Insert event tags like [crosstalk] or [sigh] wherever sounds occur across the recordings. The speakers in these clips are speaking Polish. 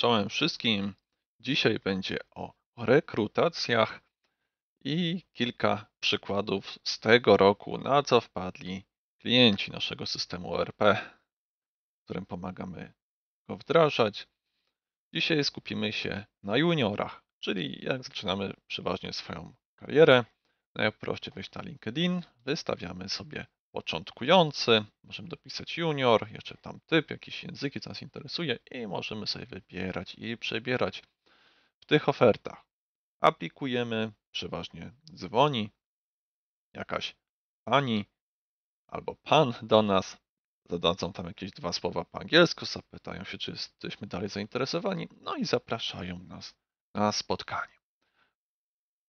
Czołem wszystkim. Dzisiaj będzie o rekrutacjach i kilka przykładów z tego roku, na co wpadli klienci naszego systemu ORP, którym pomagamy go wdrażać. Dzisiaj skupimy się na juniorach, czyli jak zaczynamy przeważnie swoją karierę. Najprościej wejść na LinkedIn, wystawiamy sobie początkujący, możemy dopisać junior, jeszcze tam typ, jakieś języki, co nas interesuje i możemy sobie wybierać i przebierać w tych ofertach. Aplikujemy, przeważnie dzwoni jakaś pani albo pan do nas, zadadzą tam jakieś dwa słowa po angielsku, zapytają się, czy jesteśmy dalej zainteresowani, no i zapraszają nas na spotkanie.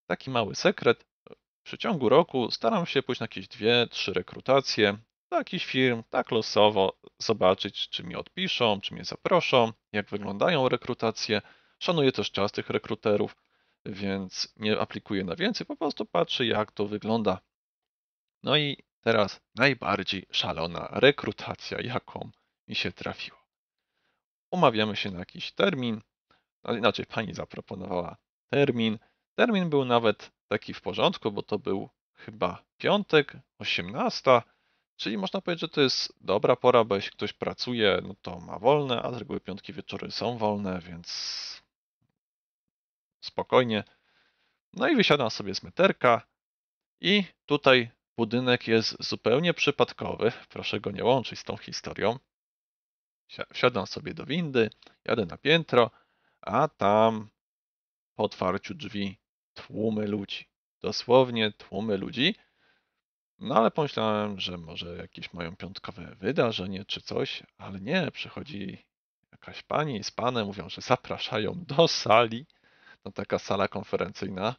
Taki mały sekret, przeciągu roku staram się pójść na jakieś dwie, trzy rekrutacje do jakichś firm, tak losowo zobaczyć, czy mi odpiszą, czy mnie zaproszą, jak wyglądają rekrutacje. Szanuję też czas tych rekruterów, więc nie aplikuję na więcej, po prostu patrzę, jak to wygląda. No i teraz najbardziej szalona rekrutacja, jaką mi się trafiła. Umawiamy się na jakiś termin, inaczej pani zaproponowała termin. Termin był nawet taki w porządku, bo to był chyba piątek, 18, czyli można powiedzieć, że to jest dobra pora, bo jeśli ktoś pracuje, no to ma wolne, a z reguły piątki wieczory są wolne, więc spokojnie. No i wysiadam sobie z meterka i tutaj budynek jest zupełnie przypadkowy. Proszę go nie łączyć z tą historią. Wsiadam sobie do windy, jadę na piętro, a tam po otwarciu drzwi tłumy ludzi. Dosłownie tłumy ludzi. No ale pomyślałem, że może jakieś mają piątkowe wydarzenie czy coś, ale nie, przychodzi jakaś pani z panem, mówią, że zapraszają do sali. No taka sala konferencyjna,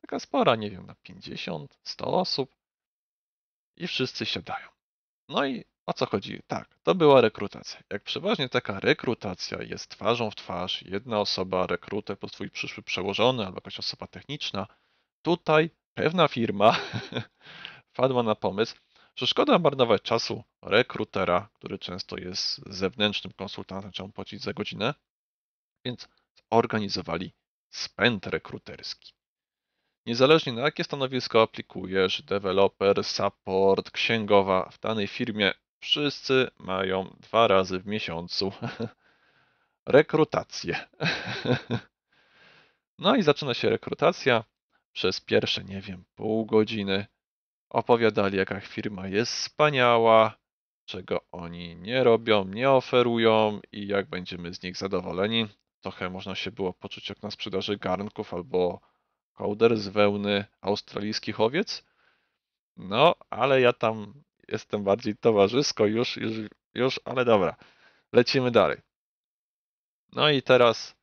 taka spora, nie wiem, na 50, 100 osób. I wszyscy siadają. No i o co chodzi? Tak, to była rekrutacja. Jak przeważnie taka rekrutacja jest twarzą w twarz, jedna osoba, rekruter, po twój przyszły przełożony albo jakaś osoba techniczna, tutaj pewna firma [laughs] wpadła na pomysł, że szkoda marnować czasu rekrutera, który często jest zewnętrznym konsultantem, trzeba płacić za godzinę, więc zorganizowali spęd rekruterski. Niezależnie na jakie stanowisko aplikujesz, deweloper, support, księgowa w danej firmie, wszyscy mają dwa razy w miesiącu [laughs] rekrutację. [laughs] No i zaczyna się rekrutacja. Przez pierwsze, nie wiem, pół godziny opowiadali, jaka firma jest wspaniała, czego oni nie robią, nie oferują i jak będziemy z nich zadowoleni. Trochę można się było poczuć jak na sprzedaży garnków albo kołder z wełny australijskich owiec. No, ale ja tam jestem bardziej towarzysko już, już, już, ale dobra. Lecimy dalej. No i teraz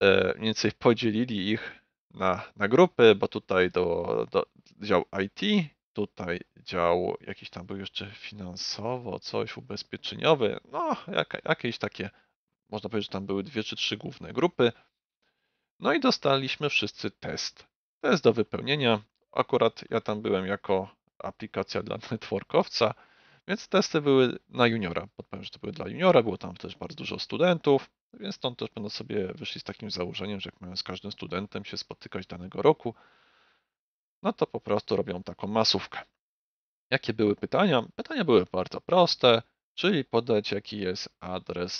e, mniej więcej podzielili ich na, na grupy, bo tutaj do, do dział IT, tutaj dział jakiś tam był jeszcze finansowo, coś ubezpieczeniowy, no jak, jakieś takie, można powiedzieć, że tam były dwie czy trzy główne grupy. No i dostaliśmy wszyscy test. Test do wypełnienia. Akurat ja tam byłem jako aplikacja dla [laughs] networkowca, więc testy były na juniora. Podpowiem, że to były dla juniora, było tam też bardzo dużo studentów, więc stąd też będą sobie wyszli z takim założeniem, że jak mają z każdym studentem się spotykać danego roku, no to po prostu robią taką masówkę. Jakie były pytania? Pytania były bardzo proste, czyli podać jaki jest adres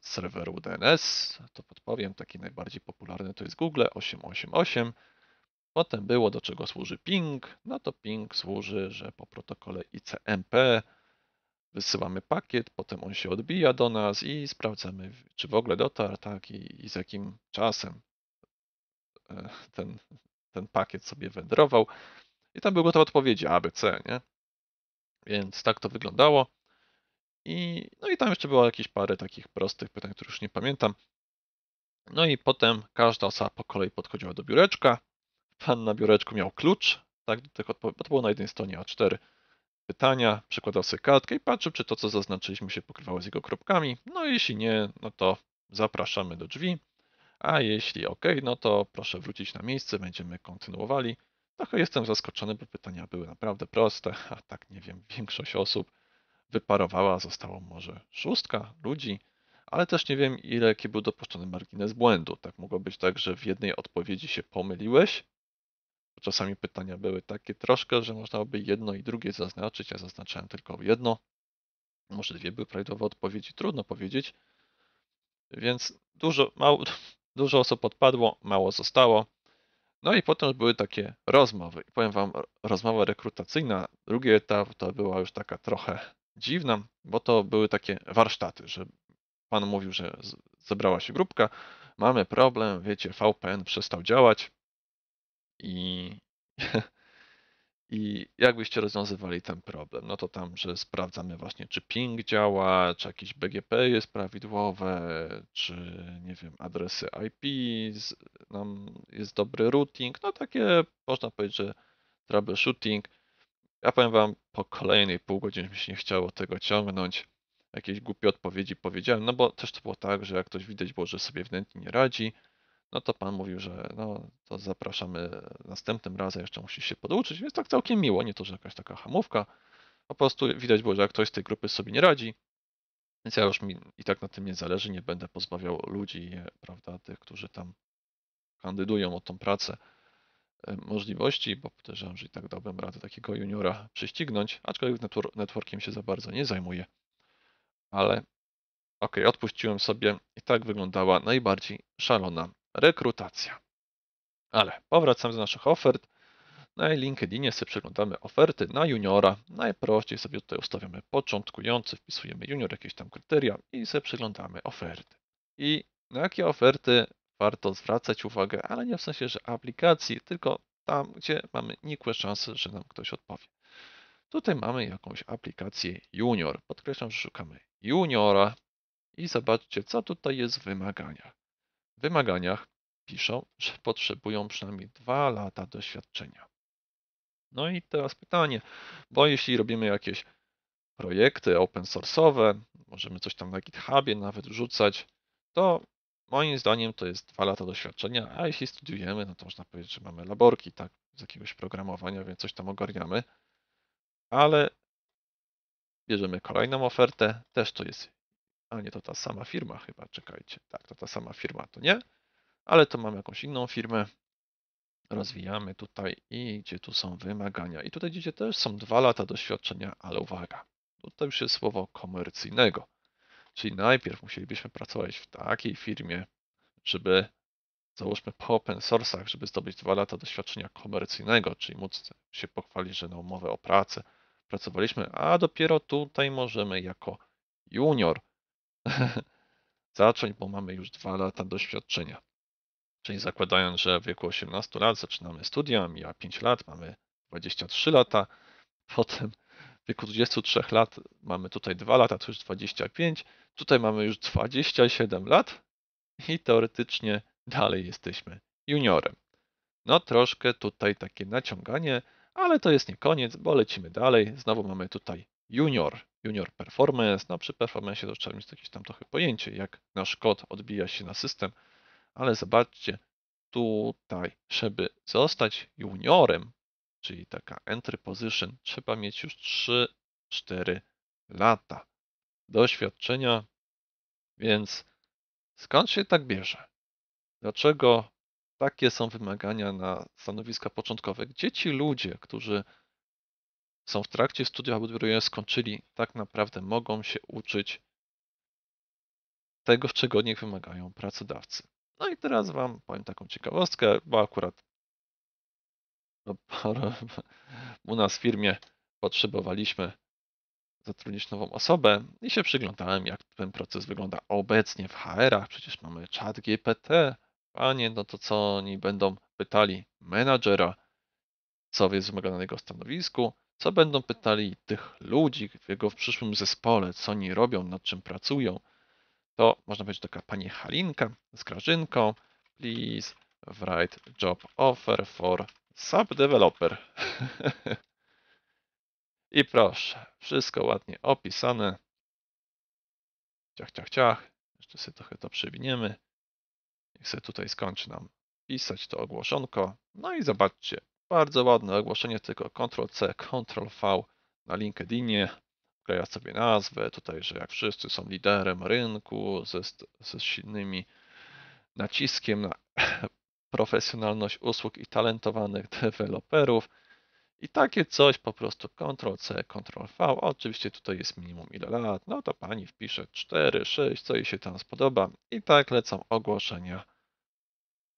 serweru DNS. To podpowiem, taki najbardziej popularny to jest Google 888. Potem było do czego służy ping. No to ping służy, że po protokole ICMP wysyłamy pakiet, potem on się odbija do nas i sprawdzamy, czy w ogóle dotarł, tak, i, i z jakim czasem e, ten, ten pakiet sobie wędrował. I tam były gotowe odpowiedzi A, B, C, nie? Więc tak to wyglądało. I, no i tam jeszcze było jakieś parę takich prostych pytań, które już nie pamiętam. No i potem każda osoba po kolei podchodziła do biureczka. Pan na biureczku miał klucz, tak, do to było na jednej stronie A4 pytania, przykładał sobie kartkę i patrzył, czy to, co zaznaczyliśmy, się pokrywało z jego kropkami. No jeśli nie, no to zapraszamy do drzwi. A jeśli OK, no to proszę wrócić na miejsce, będziemy kontynuowali. Trochę jestem zaskoczony, bo pytania były naprawdę proste, a tak nie wiem, większość osób wyparowała, zostało może szóstka ludzi, ale też nie wiem, ile jaki był dopuszczony margines błędu. Tak mogło być tak, że w jednej odpowiedzi się pomyliłeś. Czasami pytania były takie troszkę, że można by jedno i drugie zaznaczyć. Ja zaznaczałem tylko jedno. Może dwie były prawidłowe odpowiedzi, trudno powiedzieć. Więc dużo, mało, [laughs] dużo osób odpadło, mało zostało. No i potem były takie rozmowy. Powiem Wam, rozmowa rekrutacyjna, drugi etap to była już taka trochę dziwna, bo to były takie warsztaty, że Pan mówił, że zebrała się grupka, mamy problem, wiecie, VPN przestał działać i [laughs] I jakbyście rozwiązywali ten problem? No to tam, że sprawdzamy właśnie, czy ping działa, czy jakieś BGP jest prawidłowe, czy nie wiem, adresy IP, nam jest dobry routing. No takie można powiedzieć, że troubleshooting. Ja powiem Wam, po kolejnej pół godziny mi się nie chciało tego ciągnąć. Jakieś głupie odpowiedzi powiedziałem, no bo też to było tak, że jak ktoś widać było, że sobie wnętrznie nie radzi, no to pan mówił, że no to zapraszamy następnym razem, jeszcze musi się poduczyć, więc tak całkiem miło, nie to, że jakaś taka hamówka. Po prostu widać było, że jak ktoś z tej grupy sobie nie radzi, więc ja już mi i tak na tym nie zależy, nie będę pozbawiał ludzi, prawda, tych, którzy tam kandydują o tą pracę, e, możliwości, bo podejrzewam, że i tak dałbym radę takiego juniora prześcignąć, aczkolwiek networkiem się za bardzo nie zajmuję. Ale ok, odpuściłem sobie i tak wyglądała najbardziej szalona rekrutacja. Ale powracamy do naszych ofert. Na LinkedInie sobie przeglądamy oferty na juniora. Najprościej sobie tutaj ustawiamy początkujący, wpisujemy junior, jakieś tam kryteria i sobie przeglądamy oferty. I na jakie oferty warto zwracać uwagę, ale nie w sensie, że aplikacji, tylko tam, gdzie mamy nikłe szanse, że nam ktoś odpowie. Tutaj mamy jakąś aplikację junior. Podkreślam, że szukamy juniora i zobaczcie, co tutaj jest w wymaganiach wymaganiach piszą, że potrzebują przynajmniej dwa lata doświadczenia. No i teraz pytanie, bo jeśli robimy jakieś projekty open source'owe, możemy coś tam na GitHubie nawet wrzucać, to moim zdaniem to jest dwa lata doświadczenia, a jeśli studiujemy, no to można powiedzieć, że mamy laborki, tak, z jakiegoś programowania, więc coś tam ogarniamy, ale bierzemy kolejną ofertę, też to jest a nie, to ta sama firma chyba, czekajcie. Tak, to ta sama firma, to nie. Ale to mam jakąś inną firmę. Rozwijamy tutaj i gdzie tu są wymagania. I tutaj gdzie też są dwa lata doświadczenia, ale uwaga, tutaj już jest słowo komercyjnego. Czyli najpierw musielibyśmy pracować w takiej firmie, żeby załóżmy po open source'ach, żeby zdobyć dwa lata doświadczenia komercyjnego, czyli móc się pochwalić, że na umowę o pracę pracowaliśmy, a dopiero tutaj możemy jako junior [laughs] zacząć, bo mamy już dwa lata doświadczenia. Czyli zakładając, że w wieku 18 lat zaczynamy studia, mija 5 lat, mamy 23 lata, potem w wieku 23 lat mamy tutaj 2 lata, to już 25, tutaj mamy już 27 lat i teoretycznie dalej jesteśmy juniorem. No troszkę tutaj takie naciąganie, ale to jest nie koniec, bo lecimy dalej. Znowu mamy tutaj junior junior performance. No przy performance to trzeba mieć jakieś tam trochę pojęcie, jak nasz kod odbija się na system, ale zobaczcie, tutaj, żeby zostać juniorem, czyli taka entry position, trzeba mieć już 3-4 lata doświadczenia, więc skąd się tak bierze? Dlaczego takie są wymagania na stanowiska początkowe? Gdzie ci ludzie, którzy są w trakcie studiów albo dopiero je skończyli, tak naprawdę mogą się uczyć tego, czego od nich wymagają pracodawcy. No i teraz Wam powiem taką ciekawostkę, bo akurat no, u nas w firmie potrzebowaliśmy zatrudnić nową osobę i się przyglądałem, jak ten proces wygląda obecnie w HR-ach. Przecież mamy czat GPT. Panie, no to co oni będą pytali menadżera, co jest wymagane na jego stanowisku, co będą pytali tych ludzi w jego przyszłym zespole, co oni robią, nad czym pracują, to można powiedzieć taka pani Halinka z Grażynką. Please write job offer for subdeveloper. [laughs] I proszę, wszystko ładnie opisane. Ciach, ciach, ciach. Jeszcze sobie trochę to przewiniemy. Niech sobie tutaj skończy nam pisać to ogłoszonko. No i zobaczcie, bardzo ładne ogłoszenie, tylko Ctrl-C, Ctrl-V na LinkedInie. wkleja sobie nazwę, tutaj, że jak wszyscy są liderem rynku ze, ze silnymi naciskiem na [laughs] profesjonalność usług i talentowanych deweloperów. I takie coś po prostu Ctrl-C, Ctrl-V. Oczywiście tutaj jest minimum ile lat. No to pani wpisze 4, 6, co jej się tam spodoba. I tak lecą ogłoszenia.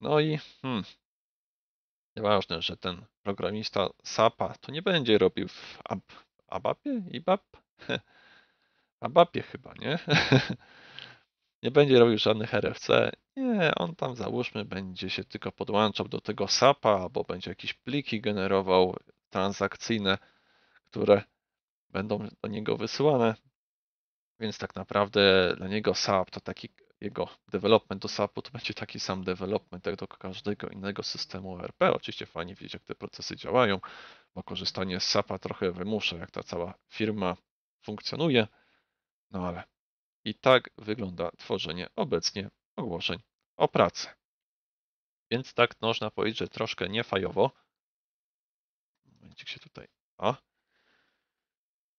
No i hmm, Nieważne, że ten programista SAPA to nie będzie robił w Ab Abapie? IBAP? [laughs] Abapie chyba, nie? [laughs] nie będzie robił żadnych RFC. Nie, on tam załóżmy będzie się tylko podłączał do tego SAPA, albo będzie jakieś pliki generował transakcyjne, które będą do niego wysyłane. Więc tak naprawdę dla niego SAP to taki jego development do SAP-u to będzie taki sam development jak do każdego innego systemu ERP. Oczywiście fajnie wiedzieć, jak te procesy działają, bo korzystanie z SAP-a trochę wymusza, jak ta cała firma funkcjonuje. No ale i tak wygląda tworzenie obecnie ogłoszeń o pracę. Więc tak można powiedzieć, że troszkę niefajowo. Momencik się tutaj. A.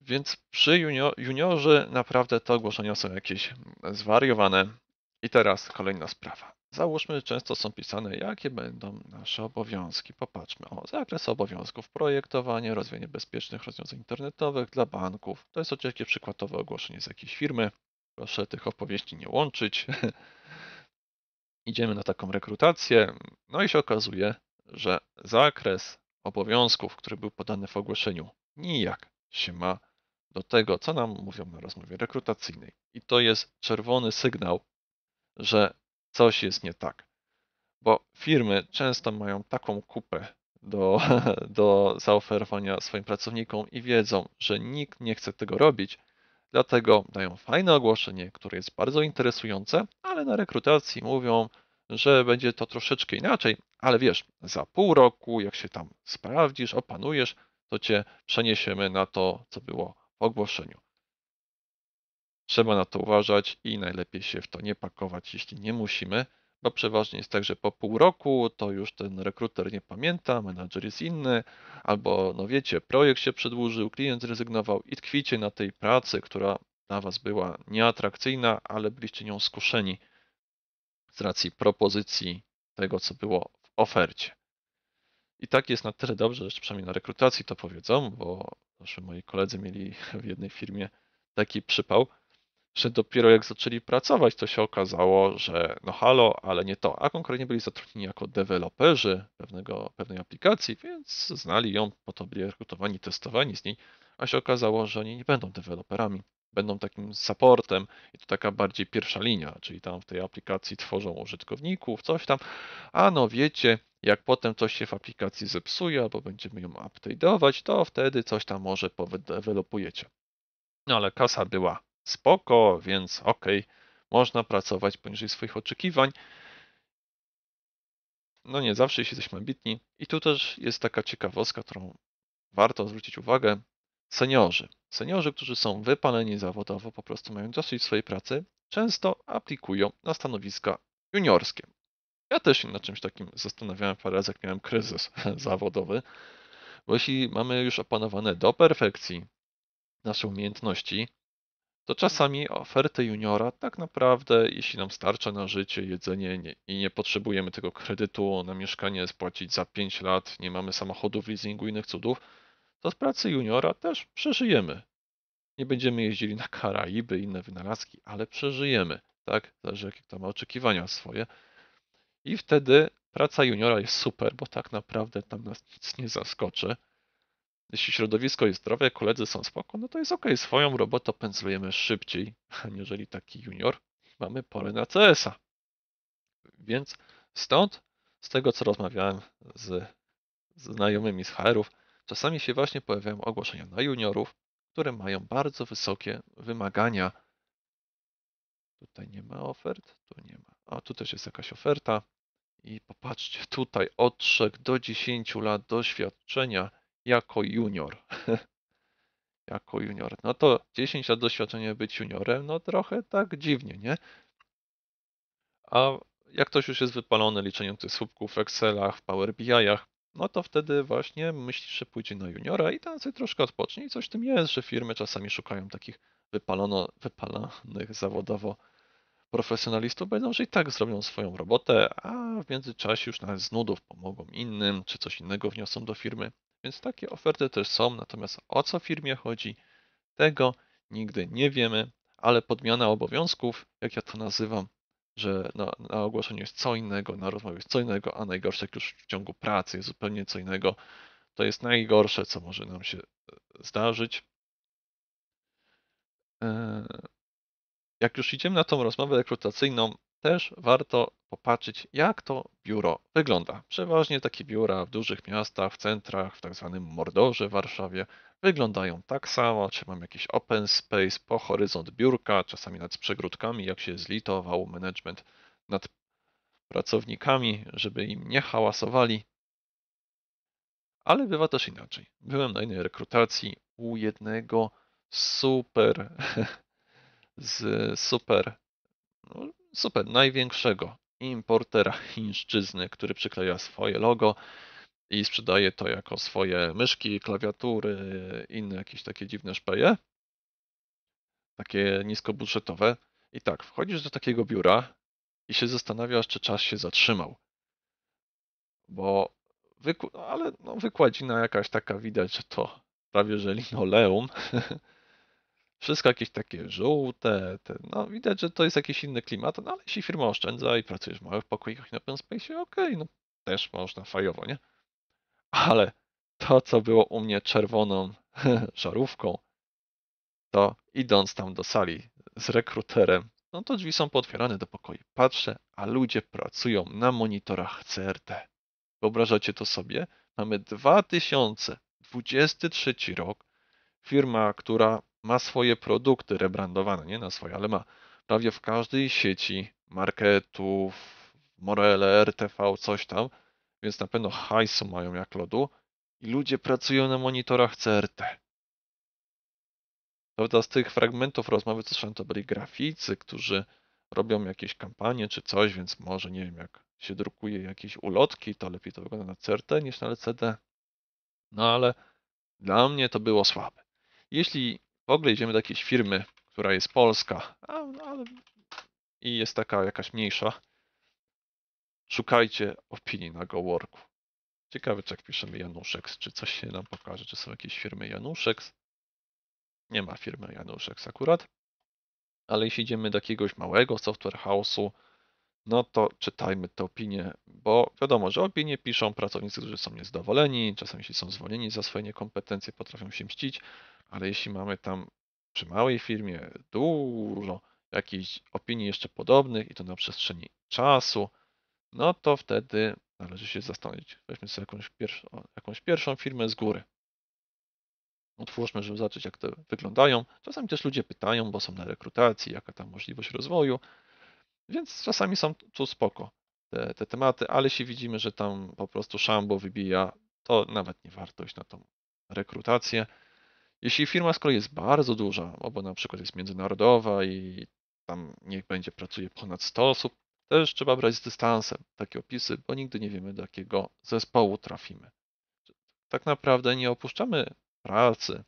Więc przy junior, juniorze naprawdę te ogłoszenia są jakieś zwariowane. I teraz kolejna sprawa. Załóżmy, często są pisane, jakie będą nasze obowiązki. Popatrzmy. O, zakres obowiązków, projektowanie, rozwijanie bezpiecznych rozwiązań internetowych dla banków. To jest oczywiście przykładowe ogłoszenie z jakiejś firmy. Proszę tych opowieści nie łączyć. [laughs] Idziemy na taką rekrutację. No i się okazuje, że zakres obowiązków, który był podany w ogłoszeniu, nijak się ma do tego, co nam mówią na rozmowie rekrutacyjnej. I to jest czerwony sygnał, że coś jest nie tak. Bo firmy często mają taką kupę do, [laughs] do zaoferowania swoim pracownikom i wiedzą, że nikt nie chce tego robić, dlatego dają fajne ogłoszenie, które jest bardzo interesujące, ale na rekrutacji mówią, że będzie to troszeczkę inaczej, ale wiesz, za pół roku, jak się tam sprawdzisz, opanujesz, to cię przeniesiemy na to, co było w ogłoszeniu. Trzeba na to uważać i najlepiej się w to nie pakować, jeśli nie musimy, bo przeważnie jest tak, że po pół roku to już ten rekruter nie pamięta, menadżer jest inny, albo no wiecie, projekt się przedłużył, klient zrezygnował i tkwicie na tej pracy, która dla Was była nieatrakcyjna, ale byliście nią skuszeni z racji propozycji tego, co było w ofercie. I tak jest na tyle dobrze, że przynajmniej na rekrutacji to powiedzą, bo proszę, moi koledzy mieli w jednej firmie taki przypał, że dopiero jak zaczęli pracować, to się okazało, że no halo, ale nie to. A konkretnie byli zatrudnieni jako deweloperzy pewnego, pewnej aplikacji, więc znali ją, po to byli rekrutowani, testowani z niej, a się okazało, że oni nie będą deweloperami, będą takim supportem i to taka bardziej pierwsza linia, czyli tam w tej aplikacji tworzą użytkowników, coś tam, a no wiecie, jak potem coś się w aplikacji zepsuje albo będziemy ją update'ować, to wtedy coś tam może powydewelopujecie. No ale kasa była spoko, więc ok, można pracować poniżej swoich oczekiwań. No nie zawsze jesteśmy ambitni. I tu też jest taka ciekawostka, którą warto zwrócić uwagę. Seniorzy. Seniorzy, którzy są wypaleni zawodowo, po prostu mają dosyć swojej pracy, często aplikują na stanowiska juniorskie. Ja też się nad czymś takim zastanawiałem parę razy, jak miałem kryzys [laughs] zawodowy, bo jeśli mamy już opanowane do perfekcji nasze umiejętności, to czasami ofertę juniora tak naprawdę, jeśli nam starcza na życie, jedzenie nie, i nie potrzebujemy tego kredytu na mieszkanie spłacić za 5 lat, nie mamy samochodów, leasingu, innych cudów, to z pracy juniora też przeżyjemy. Nie będziemy jeździli na Karaiby, inne wynalazki, ale przeżyjemy, tak? Zależy jakie tam ma oczekiwania swoje. I wtedy praca juniora jest super, bo tak naprawdę tam nas nic nie zaskoczy jeśli środowisko jest zdrowe, koledzy są spoko, no to jest ok, swoją robotę pędzlujemy szybciej, [laughs] aniżeli taki junior. Mamy pole na CS-a. Więc stąd, z tego co rozmawiałem z znajomymi z HR-ów, czasami się właśnie pojawiają ogłoszenia na juniorów, które mają bardzo wysokie wymagania. Tutaj nie ma ofert, tu nie ma. A tu też jest jakaś oferta. I popatrzcie, tutaj od 3 do 10 lat doświadczenia jako junior. [laughs] jako junior. No to 10 lat doświadczenia być juniorem, no trochę tak dziwnie, nie? A jak ktoś już jest wypalony liczeniem tych słupków w Excelach, w Power BI'ach, no to wtedy właśnie myślisz, że pójdzie na juniora i tam sobie troszkę odpocznie i coś w tym jest, że firmy czasami szukają takich wypalono, wypalonych zawodowo profesjonalistów, będą, że i tak zrobią swoją robotę, a w międzyczasie już nawet z nudów pomogą innym, czy coś innego wniosą do firmy. Więc takie oferty też są, natomiast o co firmie chodzi, tego nigdy nie wiemy, ale podmiana obowiązków, jak ja to nazywam, że na, na ogłoszeniu jest co innego, na rozmowie jest co innego, a najgorsze jak już w ciągu pracy jest zupełnie co innego, to jest najgorsze, co może nam się e, zdarzyć. E, jak już idziemy na tą rozmowę rekrutacyjną, też warto popatrzeć, jak to biuro wygląda. Przeważnie takie biura w dużych miastach, w centrach, w tak zwanym Mordorze w Warszawie wyglądają tak samo, czy mam jakiś open space po horyzont biurka, czasami nad przegródkami, jak się zlitował management nad pracownikami, żeby im nie hałasowali. Ale bywa też inaczej. Byłem na innej rekrutacji u jednego super [laughs] z super, no, super największego importera chińszczyzny, który przykleja swoje logo i sprzedaje to jako swoje myszki, klawiatury, inne jakieś takie dziwne szpeje, takie niskobudżetowe. I tak, wchodzisz do takiego biura i się zastanawiasz, czy czas się zatrzymał. Bo wyku- ale no, wykładzina jakaś taka widać, że to prawie że linoleum. [laughs] Wszystko jakieś takie żółte, te, no widać, że to jest jakiś inny klimat, no ale jeśli firma oszczędza i pracujesz w małych pokoikach na open space, okej, okay, no też można fajowo, nie? Ale to, co było u mnie czerwoną [laughs] żarówką, to idąc tam do sali z rekruterem, no to drzwi są potwierane do pokoju. Patrzę, a ludzie pracują na monitorach CRT. Wyobrażacie to sobie? Mamy 2023 rok. Firma, która ma swoje produkty rebrandowane, nie na swoje, ale ma prawie w każdej sieci marketów, Morele, RTV, coś tam, więc na pewno hajsu mają jak lodu i ludzie pracują na monitorach CRT. Prawda, z tych fragmentów rozmowy, słyszałem, to byli graficy, którzy robią jakieś kampanie czy coś, więc może nie wiem, jak się drukuje jakieś ulotki, to lepiej to wygląda na CRT niż na LCD. No ale dla mnie to było słabe. Jeśli w ogóle idziemy do jakiejś firmy, która jest polska, a, ale i jest taka jakaś mniejsza, szukajcie opinii na GoWorku. Ciekawe, czy jak piszemy Januszek, czy coś się nam pokaże, czy są jakieś firmy Januszek. Nie ma firmy Januszek akurat. Ale jeśli idziemy do jakiegoś małego software house'u, no to czytajmy te opinie, bo wiadomo, że opinie piszą pracownicy, którzy są niezadowoleni, czasem jeśli są zwolnieni za swoje niekompetencje, potrafią się mścić, ale jeśli mamy tam przy małej firmie dużo jakichś opinii jeszcze podobnych i to na przestrzeni czasu, no to wtedy należy się zastanowić. Weźmy sobie jakąś, pierwszą, jakąś pierwszą firmę z góry. Otwórzmy, żeby zobaczyć, jak te wyglądają. Czasami też ludzie pytają, bo są na rekrutacji, jaka tam możliwość rozwoju, więc czasami są tu spoko te, te tematy, ale jeśli widzimy, że tam po prostu szambo wybija, to nawet nie warto iść na tą rekrutację. Jeśli firma z kolei jest bardzo duża, albo na przykład jest międzynarodowa i tam niech będzie pracuje ponad 100 osób, też trzeba brać z dystansem takie opisy, bo nigdy nie wiemy, do jakiego zespołu trafimy. Tak naprawdę nie opuszczamy pracy,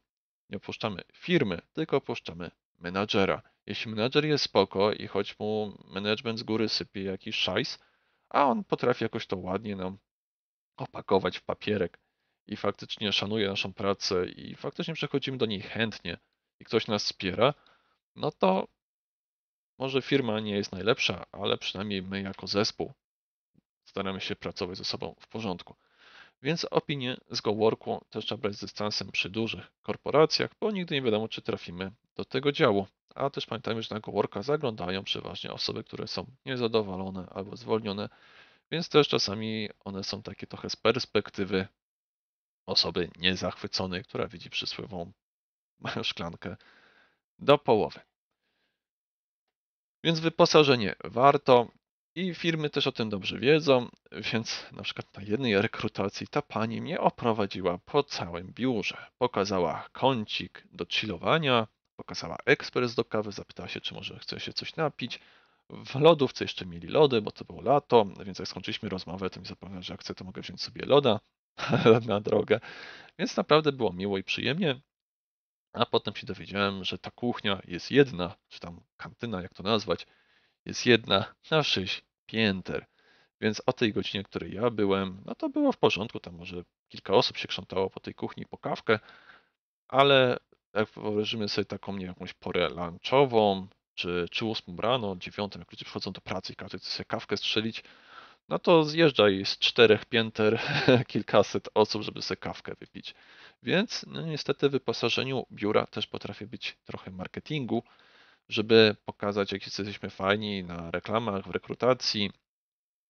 nie opuszczamy firmy, tylko opuszczamy menadżera. Jeśli menadżer jest spoko i choć mu management z góry sypie jakiś szajs, a on potrafi jakoś to ładnie nam opakować w papierek i faktycznie szanuje naszą pracę i faktycznie przechodzimy do niej chętnie i ktoś nas wspiera, no to może firma nie jest najlepsza, ale przynajmniej my jako zespół staramy się pracować ze sobą w porządku. Więc opinie z GoWorku też trzeba brać z dystansem przy dużych korporacjach, bo nigdy nie wiadomo, czy trafimy do tego działu. A też pamiętajmy, że na GoWorka zaglądają przeważnie osoby, które są niezadowolone albo zwolnione, więc też czasami one są takie trochę z perspektywy osoby niezachwyconej, która widzi przysłową [laughs] szklankę do połowy. Więc wyposażenie warto i firmy też o tym dobrze wiedzą, więc na przykład na jednej rekrutacji ta pani mnie oprowadziła po całym biurze. Pokazała kącik do chillowania, pokazała ekspres do kawy, zapytała się, czy może chce się coś napić. W lodówce jeszcze mieli lody, bo to było lato, więc jak skończyliśmy rozmowę, to mi zapomniał, że jak chcę, to mogę wziąć sobie loda. [laughs] na drogę. Więc naprawdę było miło i przyjemnie. A potem się dowiedziałem, że ta kuchnia jest jedna, czy tam kantyna, jak to nazwać, jest jedna na sześć pięter. Więc o tej godzinie, której ja byłem, no to było w porządku. Tam może kilka osób się krzątało po tej kuchni po kawkę, ale jak wyobrażymy sobie taką, nie jakąś porę lunchową, czy, czy 8 rano, 9, jak ludzie przychodzą do pracy i każdy chce sobie kawkę strzelić, no to zjeżdżaj z czterech pięter [laughs] kilkaset osób, żeby sobie kawkę wypić. Więc no niestety w wyposażeniu biura też potrafi być trochę marketingu, żeby pokazać, jak jesteśmy fajni na reklamach, w rekrutacji,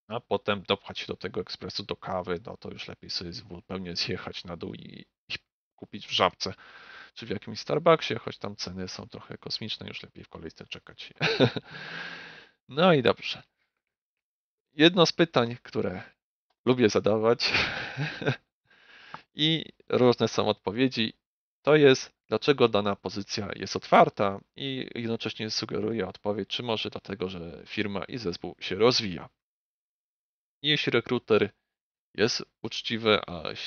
a potem dopchać się do tego ekspresu do kawy, no to już lepiej sobie zupełnie zjechać na dół i, i kupić w żabce czy w jakimś Starbucksie, choć tam ceny są trochę kosmiczne, już lepiej w kolejce czekać. [laughs] no i dobrze. Jedno z pytań, które lubię zadawać [laughs] i różne są odpowiedzi, to jest, dlaczego dana pozycja jest otwarta i jednocześnie sugeruje odpowiedź, czy może dlatego, że firma i zespół się rozwija. Jeśli rekruter jest uczciwy,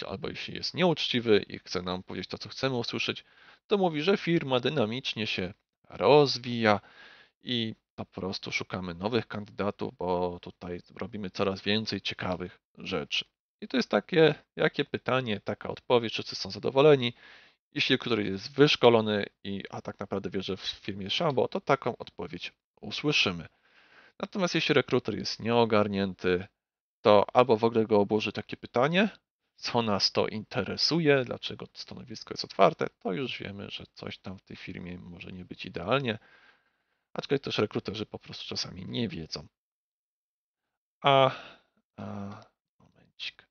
albo jeśli jest nieuczciwy i chce nam powiedzieć to, co chcemy usłyszeć, to mówi, że firma dynamicznie się rozwija i po prostu szukamy nowych kandydatów, bo tutaj robimy coraz więcej ciekawych rzeczy. I to jest takie, jakie pytanie, taka odpowiedź, wszyscy są zadowoleni. Jeśli ktoś jest wyszkolony, i, a tak naprawdę wie, że w firmie Szambo, to taką odpowiedź usłyszymy. Natomiast jeśli rekruter jest nieogarnięty, to albo w ogóle go oburzy takie pytanie, co nas to interesuje, dlaczego to stanowisko jest otwarte, to już wiemy, że coś tam w tej firmie może nie być idealnie, aczkolwiek też rekruterzy po prostu czasami nie wiedzą. A, a momencik.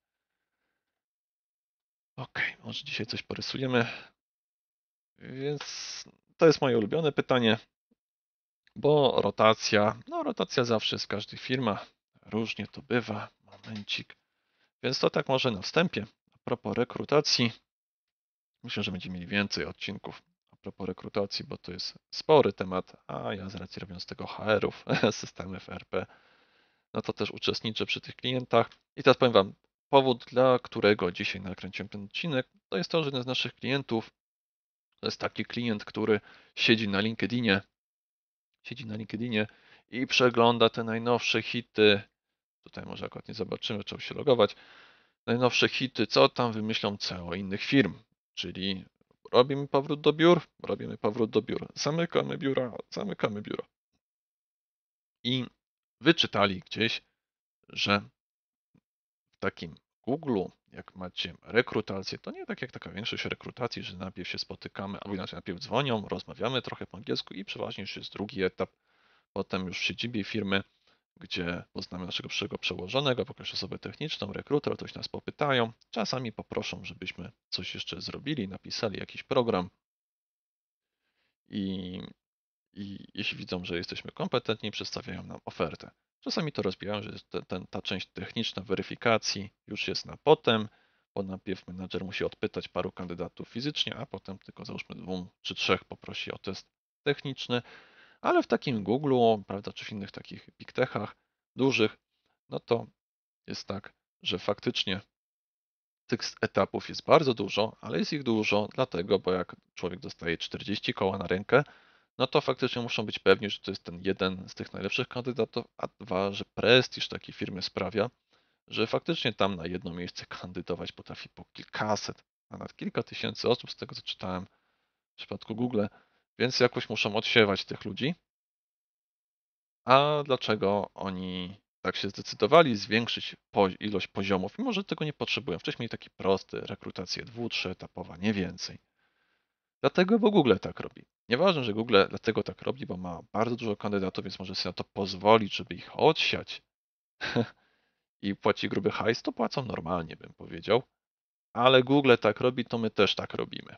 Ok, może dzisiaj coś porysujemy. Więc to jest moje ulubione pytanie, bo rotacja, no rotacja zawsze jest w każdej firma, różnie to bywa. Momencik. Więc to tak może na wstępie. A propos rekrutacji, myślę, że będziemy mieli więcej odcinków propos rekrutacji, bo to jest spory temat, a ja z racji robiąc tego HR-ów, [laughs] systemów RP, no to też uczestniczę przy tych klientach. I teraz powiem Wam, powód, dla którego dzisiaj nakręciłem ten odcinek, to jest to, że jeden z naszych klientów to jest taki klient, który siedzi na LinkedInie, siedzi na LinkedInie i przegląda te najnowsze hity Tutaj może akurat nie zobaczymy, trzeba się logować. Najnowsze hity, co tam wymyślą CEO innych firm, czyli robimy powrót do biur, robimy powrót do biur, zamykamy biura, zamykamy biura. I wyczytali gdzieś, że w takim Google, jak macie rekrutację, to nie tak jak taka większość rekrutacji, że najpierw się spotykamy, albo inaczej najpierw dzwonią, rozmawiamy trochę po angielsku i przeważnie już jest drugi etap, potem już w siedzibie firmy gdzie poznamy naszego przyszłego przełożonego, pokażę osobę techniczną, rekruter, ktoś nas popytają. Czasami poproszą, żebyśmy coś jeszcze zrobili, napisali jakiś program i, i jeśli widzą, że jesteśmy kompetentni, przedstawiają nam ofertę. Czasami to rozbijają, że ten, ten, ta część techniczna weryfikacji już jest na potem, bo najpierw menadżer musi odpytać paru kandydatów fizycznie, a potem tylko załóżmy dwóm czy trzech poprosi o test techniczny ale w takim Google, prawda, czy w innych takich big techach dużych, no to jest tak, że faktycznie tych etapów jest bardzo dużo, ale jest ich dużo, dlatego, bo jak człowiek dostaje 40 koła na rękę, no to faktycznie muszą być pewni, że to jest ten jeden z tych najlepszych kandydatów, a dwa, że prestiż takiej firmy sprawia, że faktycznie tam na jedno miejsce kandydować potrafi po kilkaset, a nawet kilka tysięcy osób, z tego co czytałem w przypadku Google, więc jakoś muszą odsiewać tych ludzi. A dlaczego oni tak się zdecydowali zwiększyć ilość poziomów, mimo że tego nie potrzebują? Wcześniej mieli taki prosty, rekrutację dwu, trzyetapowa, nie więcej. Dlatego, bo Google tak robi. Nieważne, że Google dlatego tak robi, bo ma bardzo dużo kandydatów, więc może sobie na to pozwolić, żeby ich odsiać [laughs] i płaci gruby hajs, to płacą normalnie, bym powiedział. Ale Google tak robi, to my też tak robimy.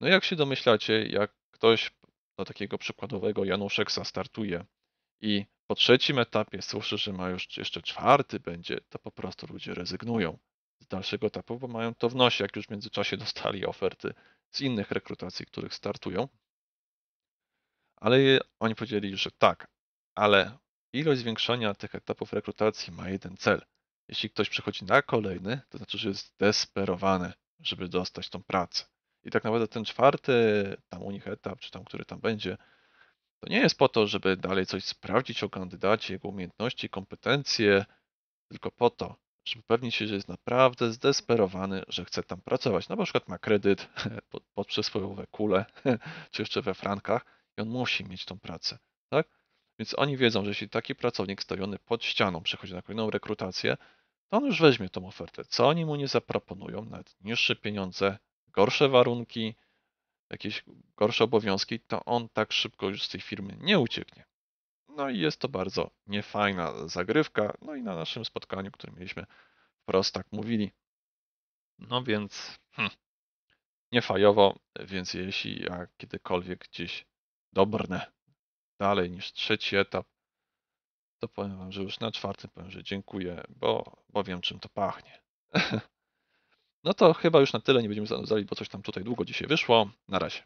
No jak się domyślacie, jak ktoś do takiego przykładowego Januszeksa startuje i po trzecim etapie słyszy, że ma już jeszcze czwarty będzie, to po prostu ludzie rezygnują z dalszego etapu, bo mają to w nosie, jak już w międzyczasie [laughs] dostali oferty z innych rekrutacji, których startują. Ale oni powiedzieli, że tak, ale ilość zwiększania tych etapów rekrutacji ma jeden cel. Jeśli ktoś przychodzi na kolejny, to znaczy, że jest desperowany, żeby dostać tą pracę. I tak naprawdę ten czwarty, tam u nich etap, czy tam, który tam będzie, to nie jest po to, żeby dalej coś sprawdzić o kandydacie, jego umiejętności, kompetencje, tylko po to, żeby upewnić się, że jest naprawdę zdesperowany, że chce tam pracować. No, na przykład ma kredyt [laughs] pod, pod przysłowiowe kule, [laughs] czy jeszcze we frankach i on musi mieć tą pracę, tak? Więc oni wiedzą, że jeśli taki pracownik stawiony pod ścianą przychodzi na kolejną rekrutację, to on już weźmie tą ofertę. Co oni mu nie zaproponują, nawet niższe pieniądze, gorsze warunki, jakieś gorsze obowiązki, to on tak szybko już z tej firmy nie ucieknie. No i jest to bardzo niefajna zagrywka. No i na naszym spotkaniu, które mieliśmy, wprost tak mówili. No więc hm, niefajowo, więc jeśli ja kiedykolwiek gdzieś dobrnę dalej niż trzeci etap, to powiem wam, że już na czwartym powiem, że dziękuję, bo, bo wiem czym to pachnie. [laughs] No to chyba już na tyle, nie będziemy zanudzali, bo coś tam tutaj długo dzisiaj wyszło. Na razie.